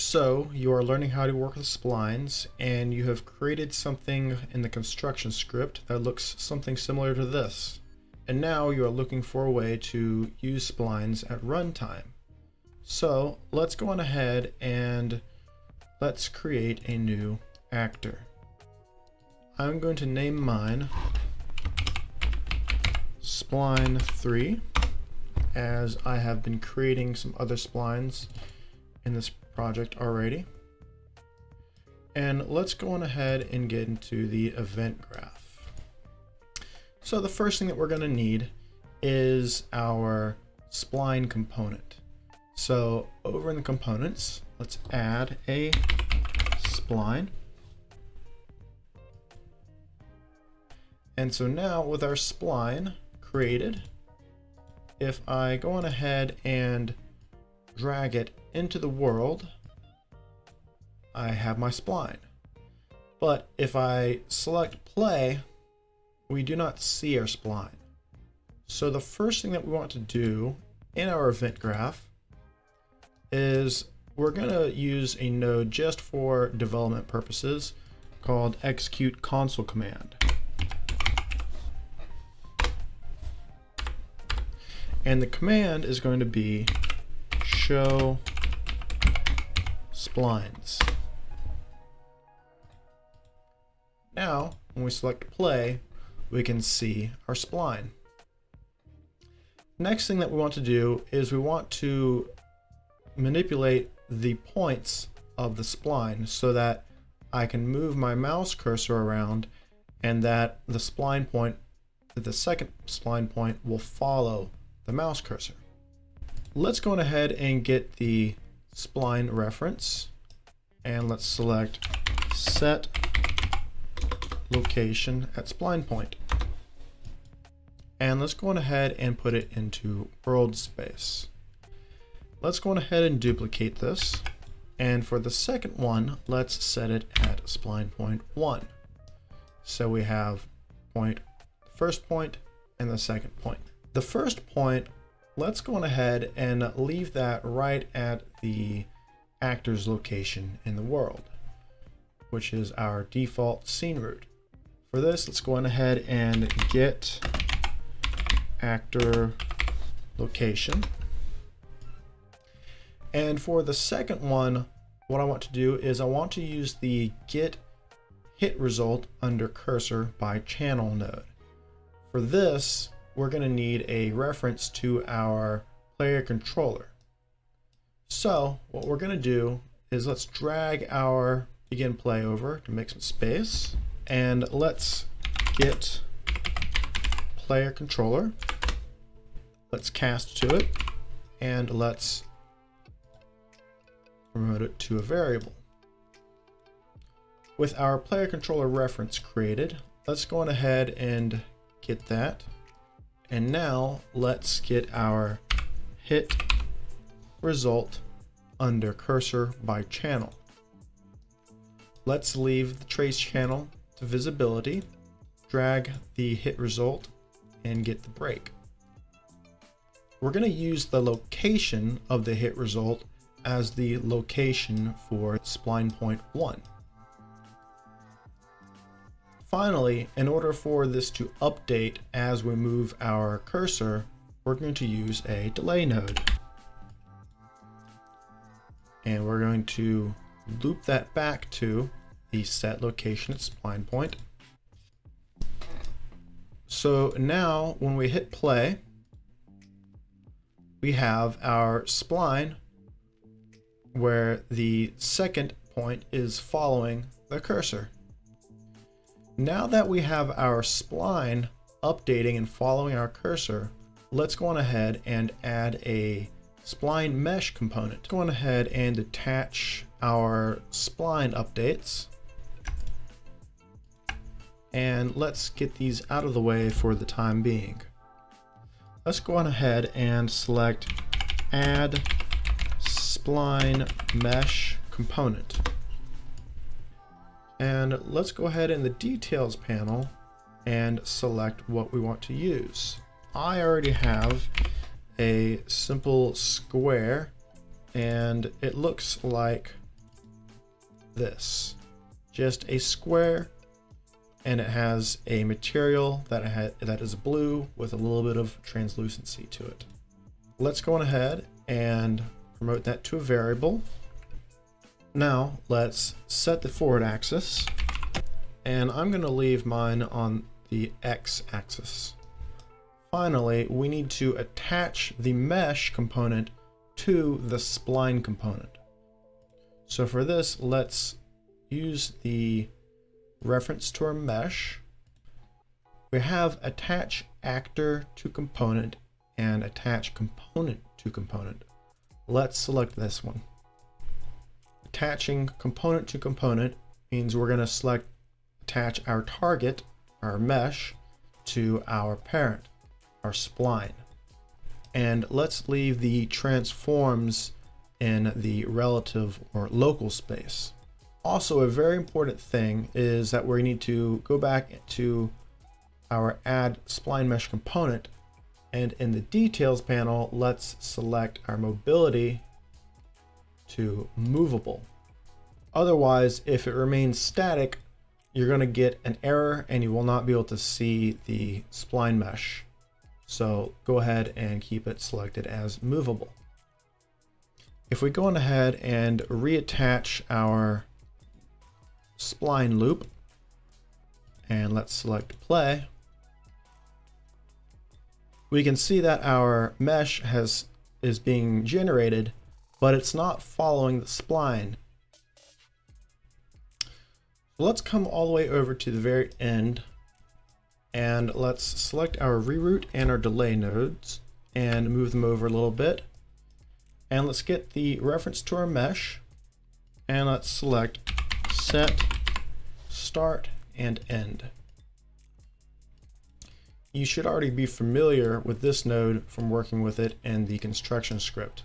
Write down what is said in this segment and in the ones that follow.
So you are learning how to work with splines and you have created something in the construction script that looks something similar to this. And now you are looking for a way to use splines at runtime. So let's go on ahead and let's create a new actor. I'm going to name mine spline 3 as I have been creating some other splines in this project already. And let's go on ahead and get into the event graph. So the first thing that we're going to need is our spline component. So over in the components, let's add a spline. And so now with our spline created, if I go on ahead and drag it into the world, I have my spline. But if I select play, we do not see our spline. So the first thing that we want to do in our event graph is we're going to use a node just for development purposes called execute console command. And the command is going to be show splines. Now, when we select play, we can see our spline. Next thing that we want to do is we want to manipulate the points of the spline so that I can move my mouse cursor around and that the spline point, the second spline point will follow the mouse cursor. Let's go ahead and get the spline reference and let's select set location at spline point. And let's go on ahead and put it into world space. Let's go on ahead and duplicate this. And for the second one, let's set it at spline point one. So we have point, first point and the second point. The first point let's go on ahead and leave that right at the actor's location in the world, which is our default scene root. For this, let's go on ahead and get actor location. And for the second one, what I want to do is I want to use the get hit result under cursor by channel node. For this, we're going to need a reference to our player controller. So what we're going to do is let's drag our begin play over to make some space and let's get player controller. Let's cast to it and let's promote it to a variable. With our player controller reference created, let's go on ahead and get that and now let's get our hit result under cursor by channel. Let's leave the trace channel to visibility, drag the hit result and get the break. We're going to use the location of the hit result as the location for spline point one. Finally, in order for this to update as we move our cursor, we're going to use a delay node. And we're going to loop that back to the set location at spline point. So now when we hit play, we have our spline where the second point is following the cursor. Now that we have our spline updating and following our cursor, let's go on ahead and add a spline mesh component. Go on ahead and attach our spline updates. And let's get these out of the way for the time being. Let's go on ahead and select add spline mesh component. And let's go ahead in the details panel and select what we want to use. I already have a simple square and it looks like this. Just a square and it has a material that, that is blue with a little bit of translucency to it. Let's go on ahead and promote that to a variable. Now let's set the forward axis and I'm going to leave mine on the X axis. Finally, we need to attach the mesh component to the spline component. So for this, let's use the reference to our mesh. We have attach actor to component and attach component to component. Let's select this one. Attaching component to component means we're going to select attach our target, our mesh, to our parent, our spline. And let's leave the transforms in the relative or local space. Also, a very important thing is that we need to go back to our add spline mesh component and in the details panel, let's select our mobility to movable. Otherwise, if it remains static, you're going to get an error and you will not be able to see the spline mesh. So go ahead and keep it selected as movable. If we go on ahead and reattach our spline loop and let's select play, we can see that our mesh has is being generated, but it's not following the spline. Let's come all the way over to the very end and let's select our reroute and our delay nodes and move them over a little bit. And let's get the reference to our mesh and let's select set, start, and end. You should already be familiar with this node from working with it in the construction script.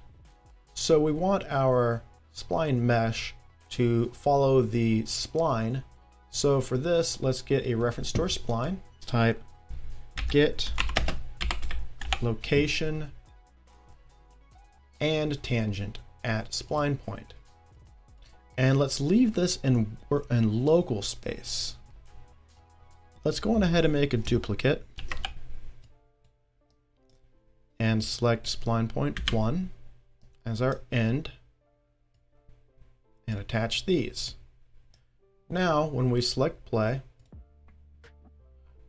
So we want our spline mesh to follow the spline. So for this, let's get a reference to our spline. Let's Type get location and tangent at spline point. And let's leave this in, in local space. Let's go on ahead and make a duplicate and select spline point 1 as our end and attach these. Now, when we select play,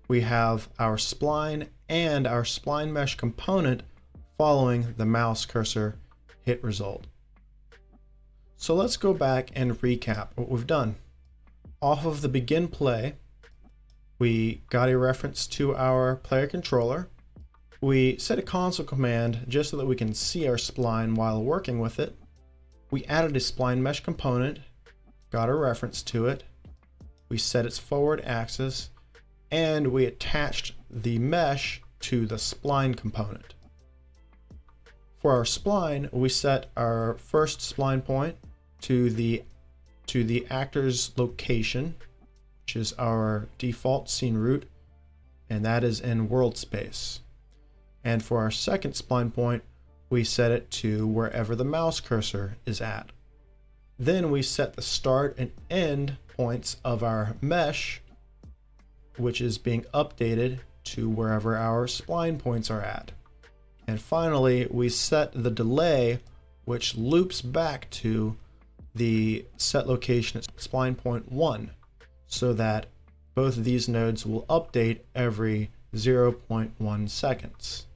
we have our spline and our spline mesh component following the mouse cursor hit result. So let's go back and recap what we've done. Off of the begin play, we got a reference to our player controller. We set a console command just so that we can see our spline while working with it. We added a spline mesh component, got a reference to it. We set its forward axis and we attached the mesh to the spline component. For our spline, we set our first spline point to the to the actor's location, which is our default scene root, and that is in world space. And for our second spline point, we set it to wherever the mouse cursor is at. Then we set the start and end points of our mesh, which is being updated to wherever our spline points are at. And finally, we set the delay, which loops back to the set location at spline point 1 so that both of these nodes will update every 0.1 seconds.